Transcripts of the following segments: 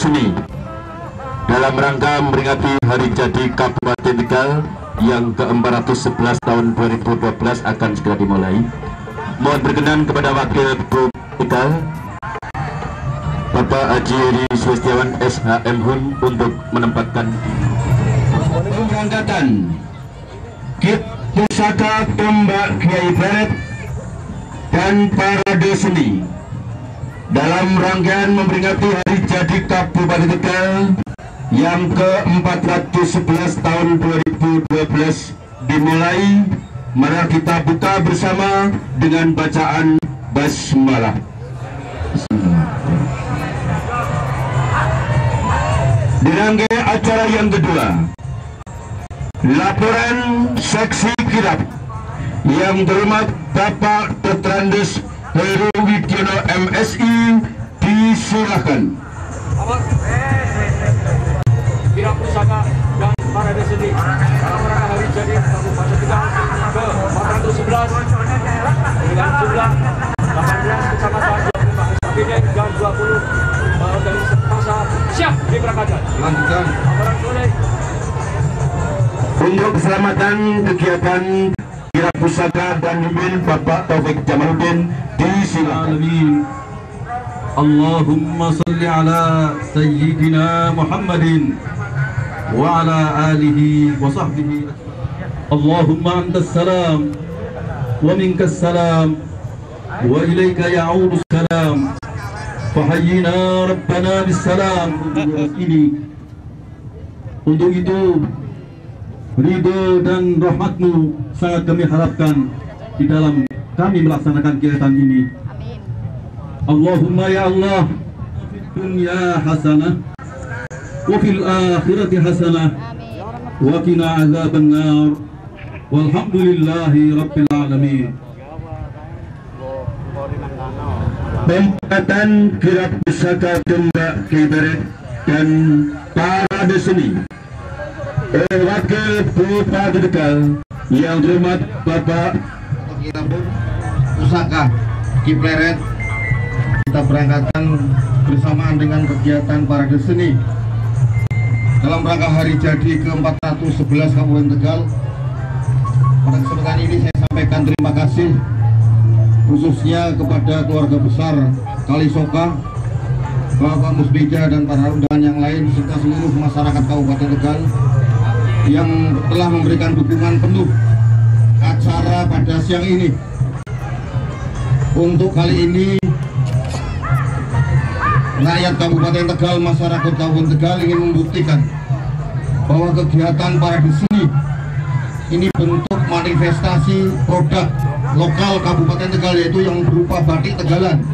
seni dalam rangka memperingati hari jadi Kabupaten Tegal yang ke-411 tahun 2012 akan segera dimulai. Mohon berkenan kepada Wakil Tegal Bapak Haji Heri Sulistiawan SHM Hun untuk menempatkan pemberangkatan kit pusaka tombak Kiai Beret dan parade seni dalam rangkaian memperingati hari jadi Kabupaten Tegal yang ke-411 tahun 2012 dimulai mari kita buka bersama dengan bacaan basmalah. Di acara yang kedua laporan seksi kirap yang terhormat Bapak Tetrandes Heru Widyono MSI disilakan Kira pusaka dan parade seni dalam rangka hari jadi Kabupaten Tegal ke 411 dengan jumlah 18 kecamatan 25 kabinet dan 20 organisasi masa siap diberangkatkan. lanjutkan. Laporan boleh. Untuk keselamatan kegiatan kirap pusaka dan Yumin Bapak Taufik Jamaluddin العالمين اللهم صل على سيدنا محمد وعلى آله وصحبه اللهم أنت السلام ومنك السلام وإليك يعود السلام فحيينا ربنا بالسلام ini untuk itu ridho dan rahmatmu sangat kami harapkan di dalam kami melaksanakan kegiatan ini Allahumma ya Allah fid dunya hasanah wa fil akhirati hasanah wa qina azaban nar walhamdulillahi rabbil alamin. Pembuatan kirap pusaka tombak Kiberet dan parade seni oleh Wakil Bupati yang terhormat Bapak. Pusaka Kipleret kita berangkatkan bersamaan dengan kegiatan parade seni dalam rangka hari jadi ke-411 Kabupaten Tegal pada kesempatan ini saya sampaikan terima kasih khususnya kepada keluarga besar Kalisoka Bapak Musbija dan para undangan yang lain serta seluruh masyarakat Kabupaten Tegal yang telah memberikan dukungan penuh acara pada siang ini. Untuk kali ini rakyat Kabupaten Tegal, masyarakat Kabupaten Tegal ingin membuktikan bahwa kegiatan para di sini ini bentuk manifestasi produk lokal Kabupaten Tegal yaitu yang berupa batik Tegalan.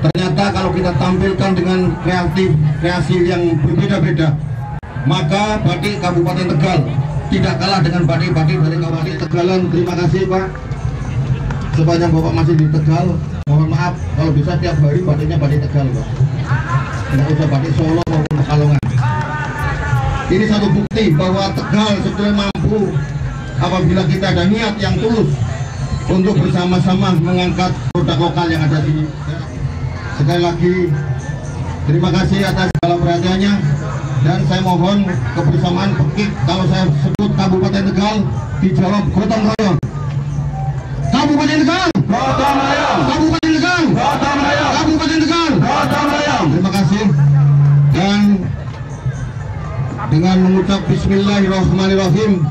Ternyata kalau kita tampilkan dengan kreatif kreasi yang berbeda-beda, maka batik Kabupaten Tegal tidak kalah dengan batik-batik dari Kabupaten Tegalan. Terima kasih Pak. Sepanjang Bapak masih di Tegal, mohon maaf kalau bisa tiap hari batiknya batik Tegal Pak. Batik Solo maupun Pekalongan. Ini satu bukti bahwa Tegal sebetulnya mampu apabila kita ada niat yang tulus untuk bersama-sama mengangkat produk lokal yang ada di. Sekali lagi terima kasih atas segala perhatiannya dan saya mohon kebersamaan Pekik kalau saya sebut Kabupaten lokal dijawab gotong royong. Kabupaten Tegal. Gotong. Dengan mengucap Bismillahirrahmanirrahim.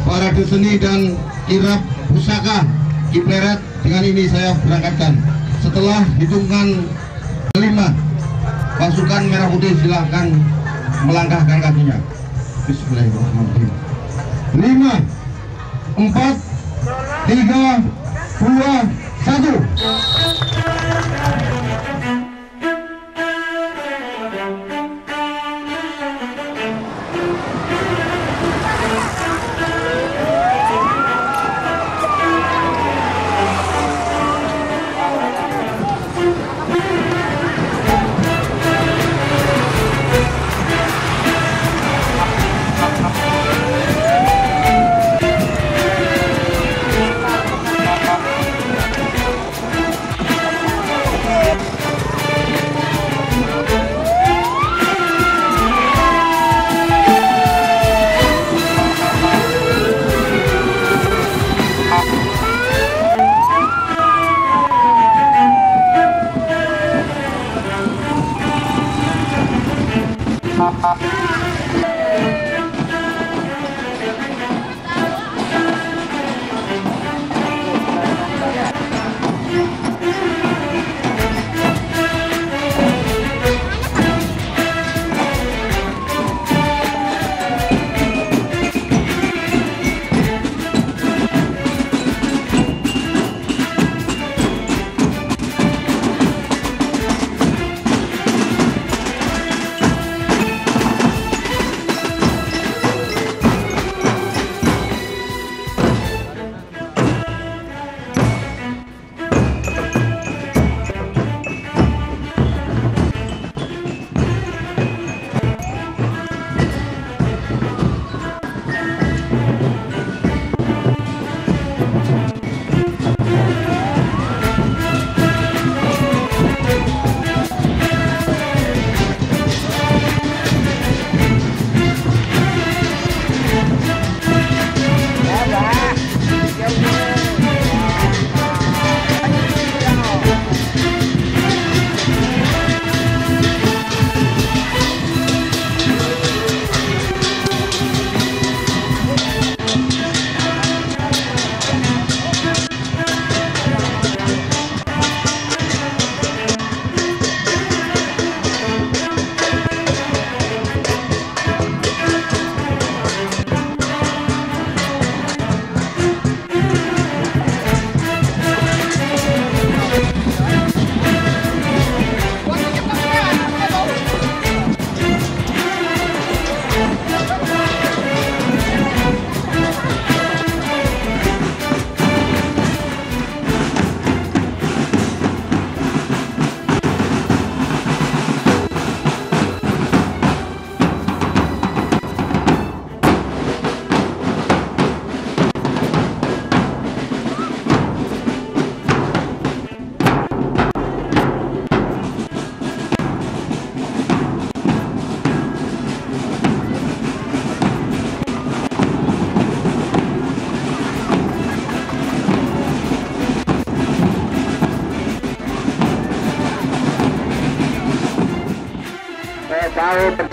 Para seni dan kirap pusaka Kipleret dengan ini saya berangkatkan. Setelah hitungan kelima pasukan merah putih silahkan melangkahkan kakinya. Bismillahirrahmanirrahim. Lima empat tiga dua satu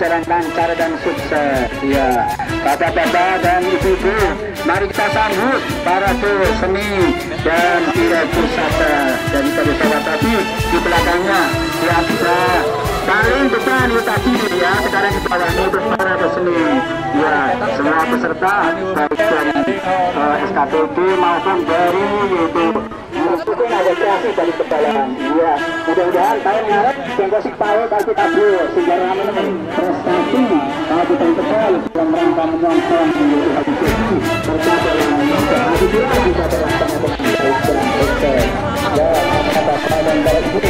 berjalan lancar dan sukses. Ya, bapak-bapak dan ibu-ibu, mari kita sambut para tuh seni dan tidak pusaka dari sahabat tadi di belakangnya yang kita paling depan itu tadi ya. Sekarang di bawah ini untuk para seni. Ya semua peserta baik dari uh, SKPD maupun dari itu meskipun ada kreasi dari ke dalam ya mudah-mudahan tahun ngarep Bengkosik Pau bagi tabu sehingga ramai prestasi. Kabupaten Tegal dalam rangka menyongsong menjadi hati suci berkata kita bisa terlaksana dengan baik dan sukses ya kata-kata dan baik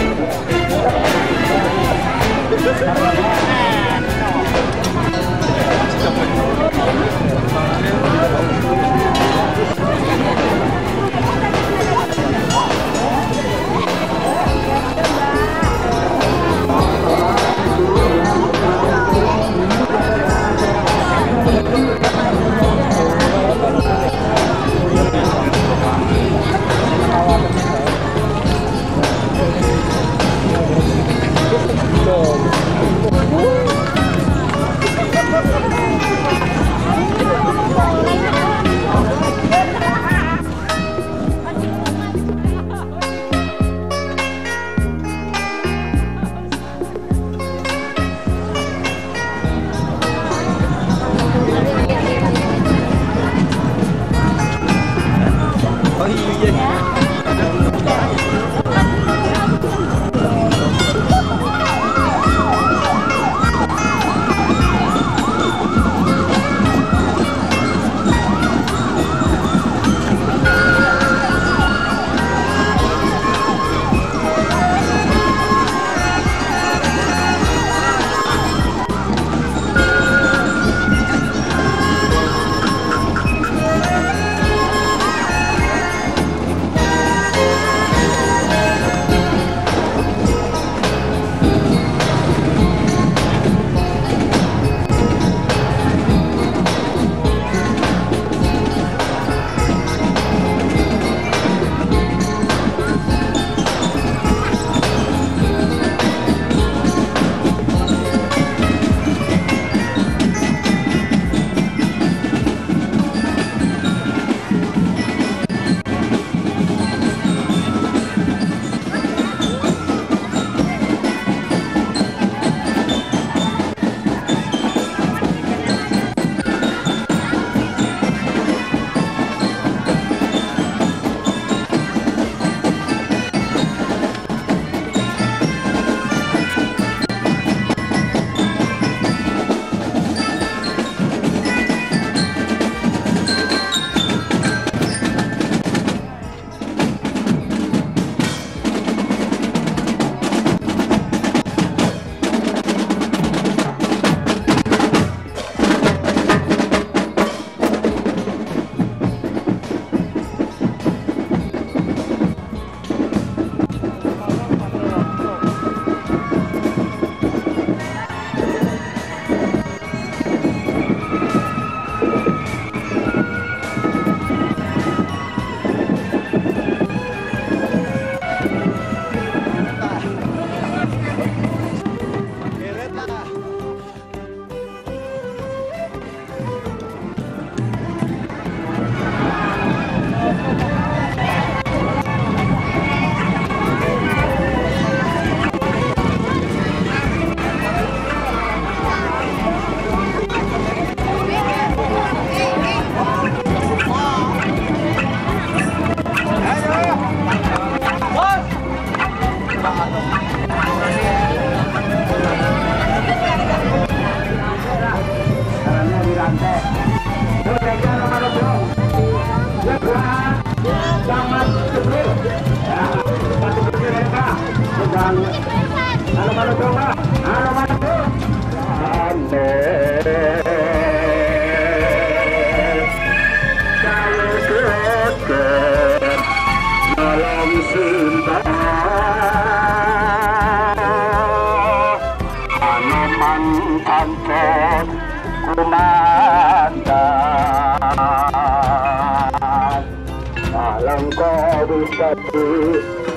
itu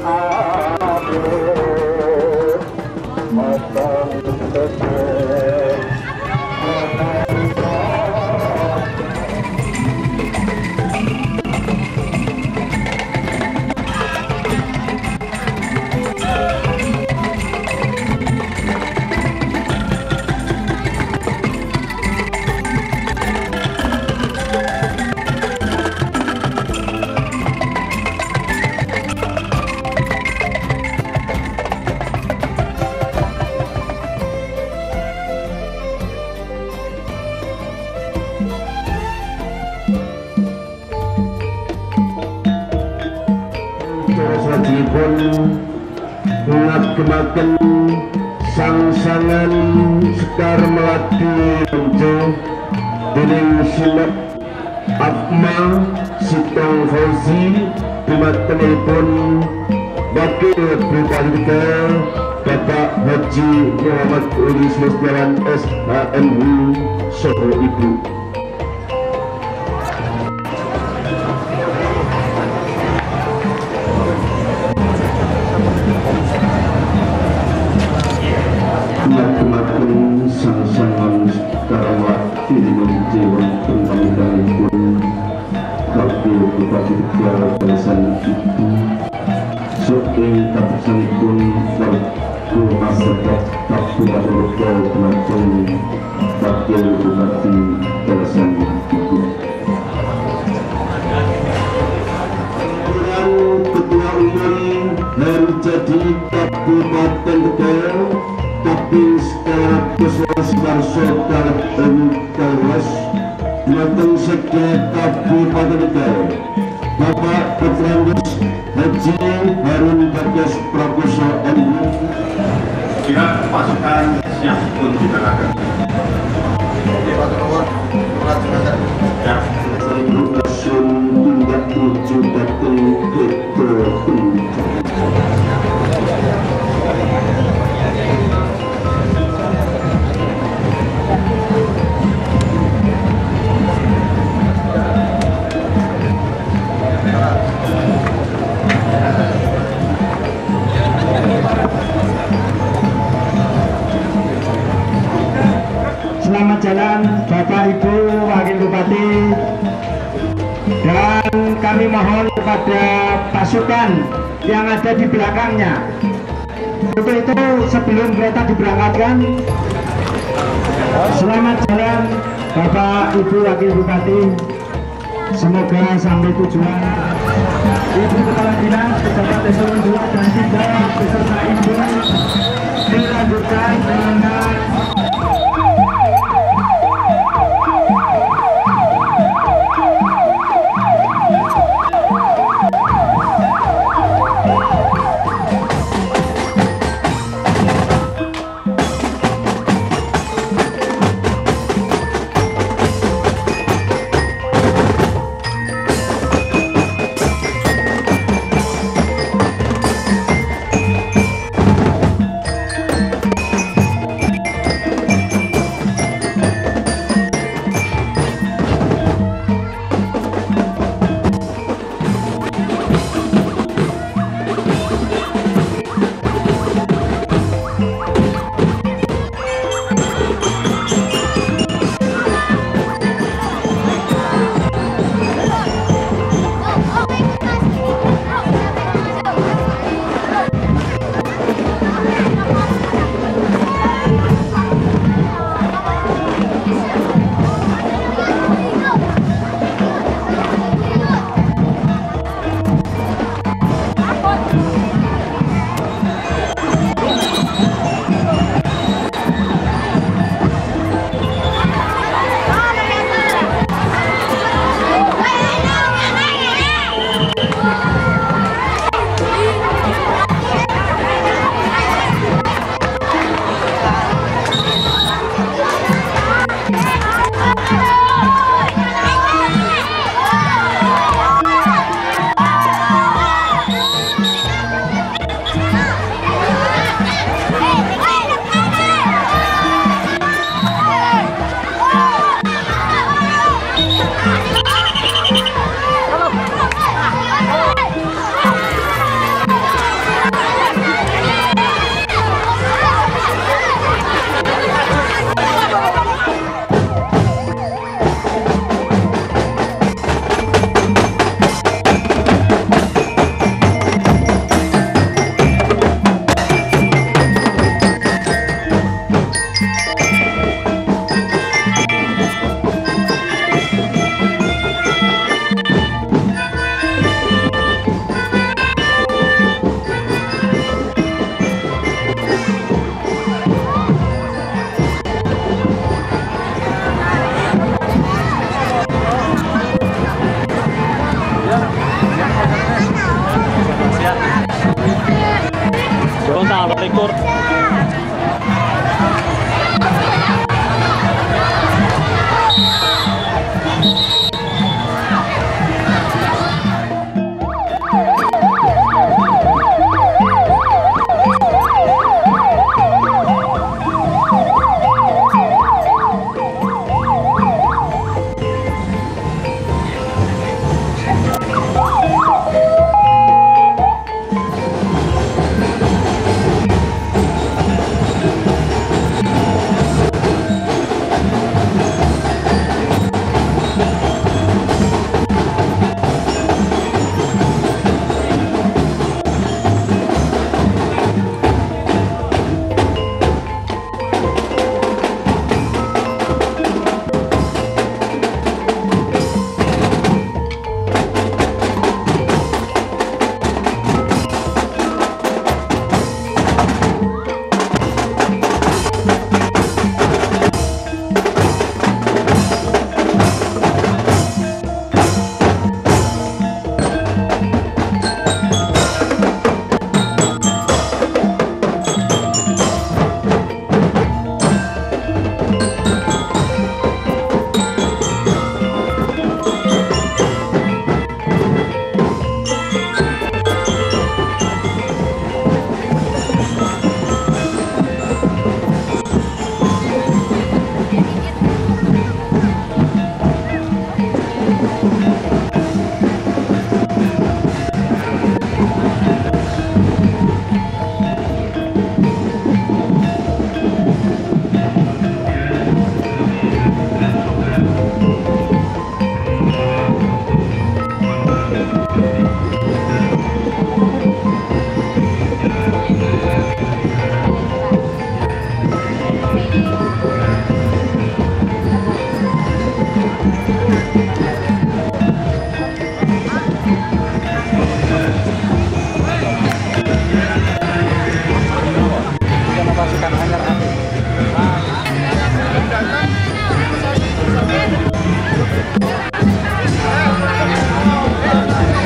jadi Sitong Fauzi dumatenipun Wakil Bupati Bapak Haji Muhammad Ulis Mustiawan SHMU Soho Ibu Haji Harun Bagas Prakoso MU Pihak pasukan siap untuk diberangkatkan. Ya. Rukasun tindak tujuh datang Selamat jalan Bapak Ibu Wakil Bupati. Dan kami mohon kepada pasukan yang ada di belakangnya. Untuk itu sebelum kereta diberangkatkan selamat jalan Bapak Ibu Wakil Bupati. Semoga sampai tujuan. Ibu Kepala Dinas Pejabat Eselon 2 dan 3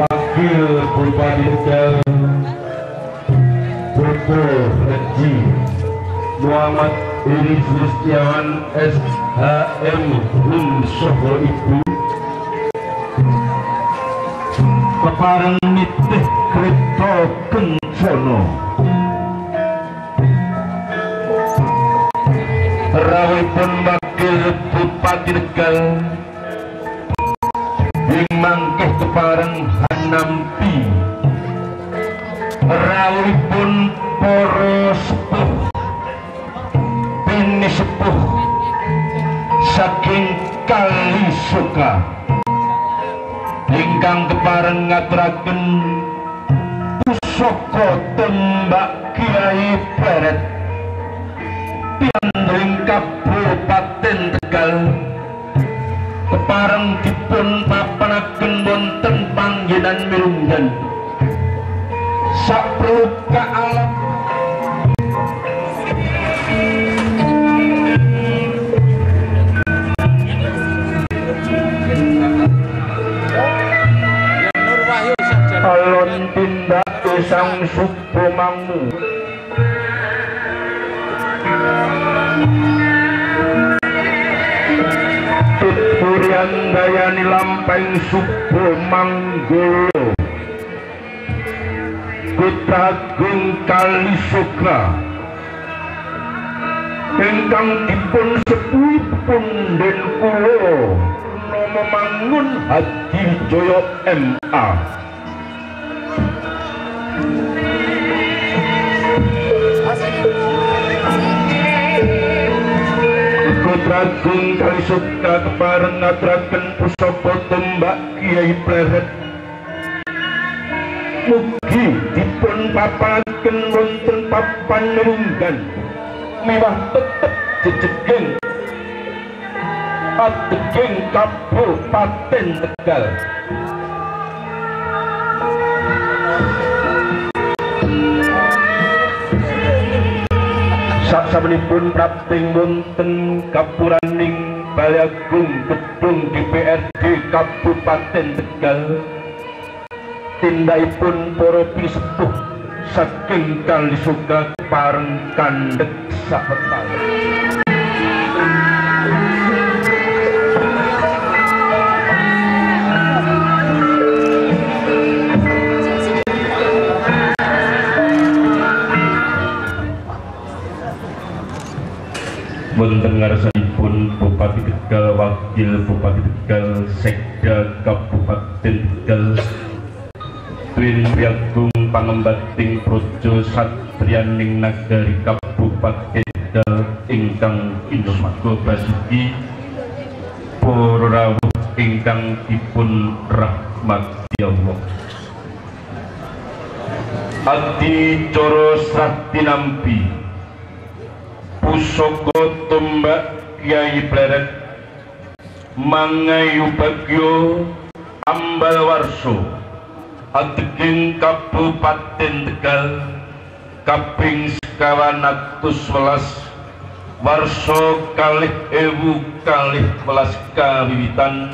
wakil Bupati Muhammad Iris Listiawan SHM Hum Soho Ibu ingkang kepareng ngaturaken pusaka tembak Kiai Pleret. Piandring Kabupaten Tegal. Kepareng dipun papanaken wonten panggenan mirunggan sapruka alam alon sang supo mangu. Tuturian dayani lampeng supo manggolo Kutagung kali sukra Ingkang dipun sepuhipun den kulo Nomo mangun hadi joyo MA Kutragung kali suka kepareng ngatraken pusaka tembak Kiai Pleret. Mugi dipun papaken wonten papan nurunggan mewah tetep jejeging Ateging Kabupaten Tegal Saksabenipun prapting wonten kapuraning Balaiagung Gedung DPRD Kabupaten Tegal. Tindakipun para pisepuh saking Kalisuka pareng kandhek sapetal mendengar dalasanipun Bupati Tegal Wakil Bupati Tegal Sekda Kabupaten Tegal. Twin Piagung Pangembating Projo Satrianing Nagari Kabupaten Tegal ingkang Indomago Basuki para rawuh ingkang dipun rahmati Allah. Adi Coro Satinampi Pusoko Tumbak Kiai Pleret Mangayu Bagyo Ambal Warso Ateging Kabupaten Tegal Kaping sekawan atus welas Warso kalih ewu kalih welas kawiwitan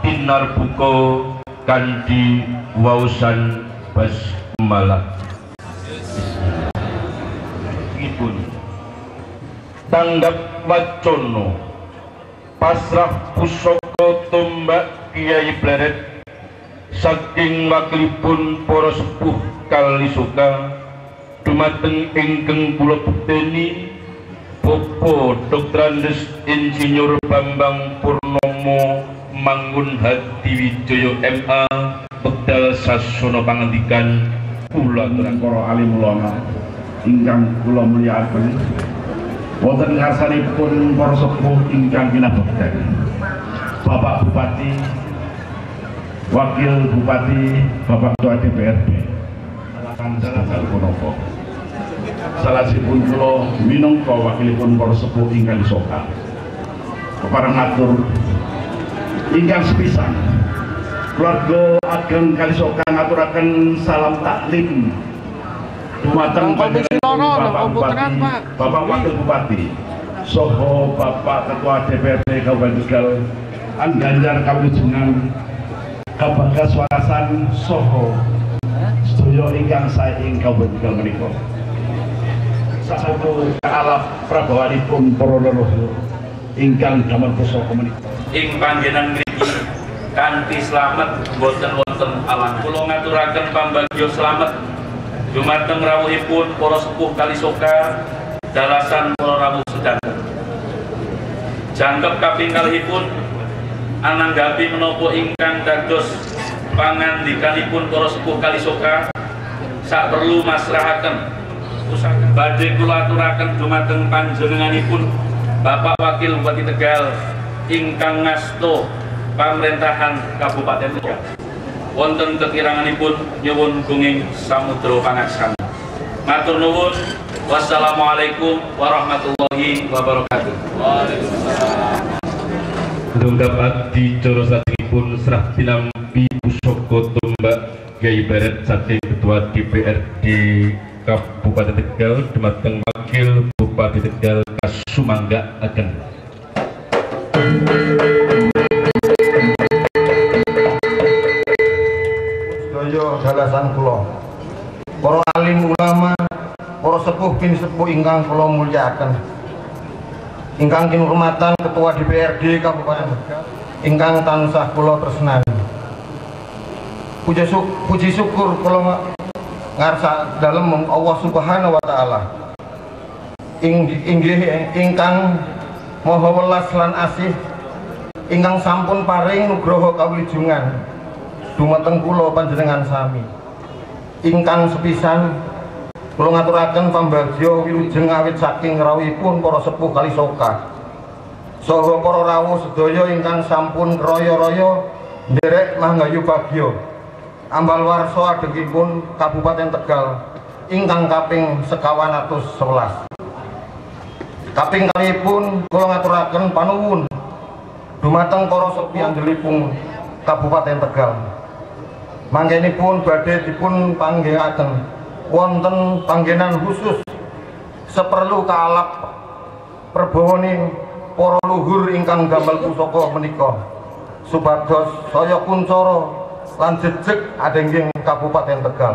Tinar buko Kandi Wausan Basmalah Ibun tanggap wacono pasrah pusoko tombak kiai pleret. Saking wakilipun para sepuh kali suka dumateng ingkang kula bukteni Popo Dr. Insinyur Bambang Purnomo Mangun Hadi Wijoyo MA Bekdal Sasono Pangandikan Kula para alim ulama ingkang kula mulyakaken wonten ngarsanipun para sepuh ingkang kinabekten Bapak Bupati Wakil Bupati Bapak Ketua DPRD Kancana Punoko salahipun kula minangka wakilipun para sepuh ingkang soka kepareng matur ingkang sepisan. Keluarga ageng Kalisoka ngaturaken salam taklim dumateng panjenengan Bapak Bupati, Bapak Wakil Bupati, Soho Bapak Ketua DPRD Kabupaten Tegal, Angganjar Kawilujengan, Kabagas Warasan Soho, sedaya ingkang sae ing Kabupaten Tegal menika. Satu alaf prabawanipun para leluhur ingkang damel pusaka menika. ing panggenan mriki kanthi slamet boten wonten alang kula ngaturaken pambagyo slamet dumateng rawuhipun para sepuh kalisoka dalasan para rawuh sedanten jangkep kaping kalihipun ananggapi menapa ingkang dados pangandikanipun para sepuh kalisoka sak perlu masrahaken. Badhe kula aturaken dumateng panjenenganipun Bapak Wakil Bupati Tegal ingkang ngasto pemerintahan Kabupaten Tegal wonten kekiranganipun nyuwun gunging samudra pangaksana matur nuwun. Wassalamualaikum warahmatullahi wabarakatuh. Belum dapat dicorosatipun serah tinampi pusoko tombak Kiai Barat saking Ketua DPRD Kabupaten Tegal Dumateng Wakil Bupati Tegal Kasumangga Ageng dalasan kula. Para alim ulama para sepuh bin sepuh ingkang kula mulyakaken. Ingkang kinurmatan ketua DPRD Kabupaten ingkang tansah kula tresnani. Puji, syuk, puji syukur kula ngarsa dalem Allah Subhanahu wa taala. Ing inggih ingkang maha welas lan asih ingkang sampun paring nugroho kawilujengan dumateng kula panjenengan sami ingkang sepisan. Kula ngaturaken pambagya wilujeng awit saking rawuhipun para sepuh kalisoka saha para rawuh sedaya ingkang sampun raya-raya nderek manggayu bagya. Ambal warso adegipun Kabupaten Tegal ingkang kaping sekawan atus sebelas kaping kalipun kula ngaturaken panuwun dumateng para sepi Kabupaten Tegal manggenipun badhe dipun panggihaken wonten panggenan khusus seperlu kaalap perbawaning para luhur ingkang gamel pusaka menika. Supados saya kuncara lan jejeg adengging Kabupaten Tegal.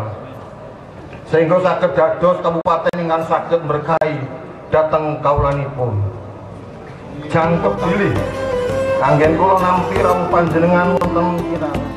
Sehingga saged dados kabupaten ingkang saged berkahi dateng kaulanipun jangkep pilih kanggen kula nampi rawuh panjenengan wonten kirang